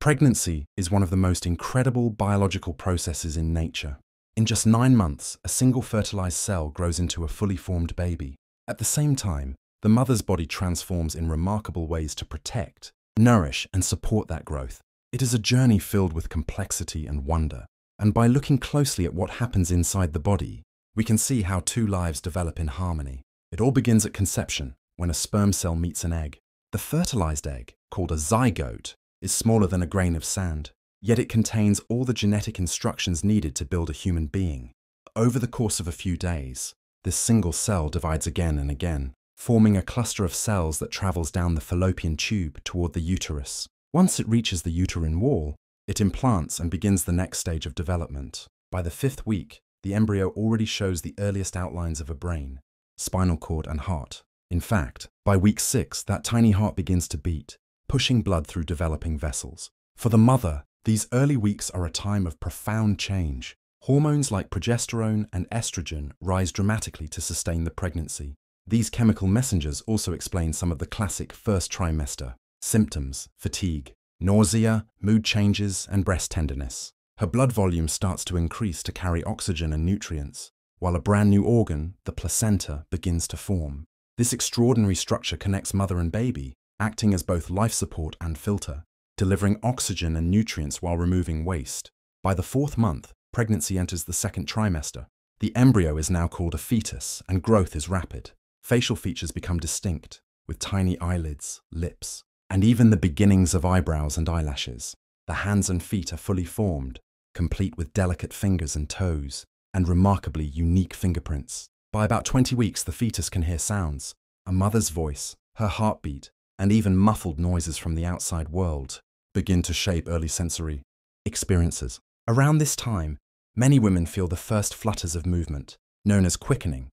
Pregnancy is one of the most incredible biological processes in nature. In just nine months, a single fertilized cell grows into a fully formed baby. At the same time, the mother's body transforms in remarkable ways to protect, nourish, and support that growth. It is a journey filled with complexity and wonder. And by looking closely at what happens inside the body, we can see how two lives develop in harmony. It all begins at conception, when a sperm cell meets an egg. The fertilized egg, called a zygote, is smaller than a grain of sand, yet it contains all the genetic instructions needed to build a human being. Over the course of a few days, this single cell divides again and again, forming a cluster of cells that travels down the fallopian tube toward the uterus. Once it reaches the uterine wall, it implants and begins the next stage of development. By the fifth week, the embryo already shows the earliest outlines of a brain, spinal cord, and heart. In fact, by week six, that tiny heart begins to beat, pushing blood through developing vessels. For the mother, these early weeks are a time of profound change. Hormones like progesterone and estrogen rise dramatically to sustain the pregnancy. These chemical messengers also explain some of the classic first trimester symptoms, fatigue, nausea, mood changes, and breast tenderness. Her blood volume starts to increase to carry oxygen and nutrients, while a brand new organ, the placenta, begins to form. This extraordinary structure connects mother and baby, acting as both life support and filter, delivering oxygen and nutrients while removing waste. By the fourth month, pregnancy enters the second trimester. The embryo is now called a fetus, and growth is rapid. Facial features become distinct, with tiny eyelids, lips, and even the beginnings of eyebrows and eyelashes. The hands and feet are fully formed, complete with delicate fingers and toes, and remarkably unique fingerprints. By about 20 weeks, the fetus can hear sounds, a mother's voice, her heartbeat, and even muffled noises from the outside world begin to shape early sensory experiences. Around this time, many women feel the first flutters of movement, known as quickening.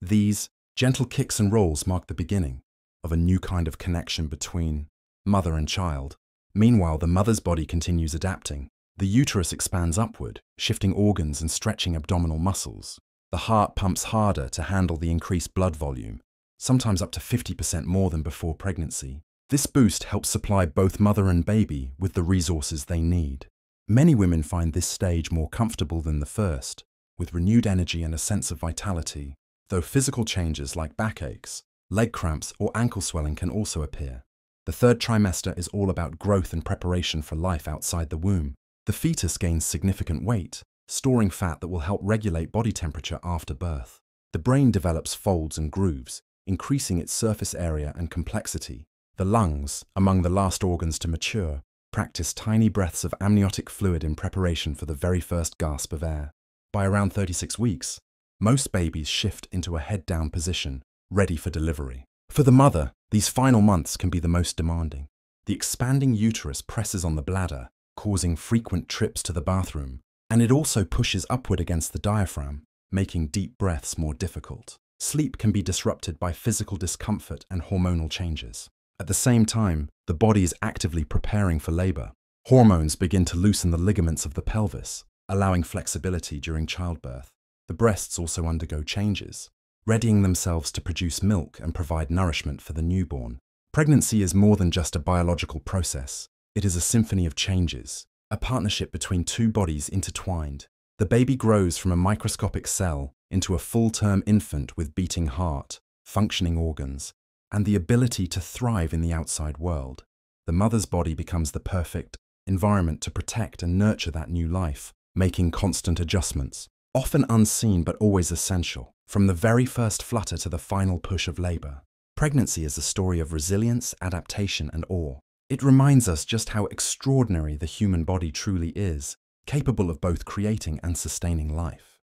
These gentle kicks and rolls mark the beginning of a new kind of connection between mother and child. Meanwhile, the mother's body continues adapting, the uterus expands upward, shifting organs and stretching abdominal muscles. The heart pumps harder to handle the increased blood volume, sometimes up to 50% more than before pregnancy. This boost helps supply both mother and baby with the resources they need. Many women find this stage more comfortable than the first, with renewed energy and a sense of vitality, though physical changes like backaches, leg cramps, or ankle swelling can also appear. The third trimester is all about growth and preparation for life outside the womb. The fetus gains significant weight, storing fat that will help regulate body temperature after birth. The brain develops folds and grooves, increasing its surface area and complexity. The lungs, among the last organs to mature, practice tiny breaths of amniotic fluid in preparation for the very first gasp of air. By around 36 weeks, most babies shift into a head-down position, ready for delivery. For the mother, these final months can be the most demanding. The expanding uterus presses on the bladder, causing frequent trips to the bathroom, and it also pushes upward against the diaphragm, making deep breaths more difficult. Sleep can be disrupted by physical discomfort and hormonal changes. At the same time, the body is actively preparing for labor. Hormones begin to loosen the ligaments of the pelvis, allowing flexibility during childbirth. The breasts also undergo changes, readying themselves to produce milk and provide nourishment for the newborn. Pregnancy is more than just a biological process. It is a symphony of changes, a partnership between two bodies intertwined. The baby grows from a microscopic cell into a full-term infant with beating heart, functioning organs, and the ability to thrive in the outside world. The mother's body becomes the perfect environment to protect and nurture that new life, making constant adjustments, often unseen but always essential, from the very first flutter to the final push of labor. Pregnancy is a story of resilience, adaptation, and awe. It reminds us just how extraordinary the human body truly is, capable of both creating and sustaining life.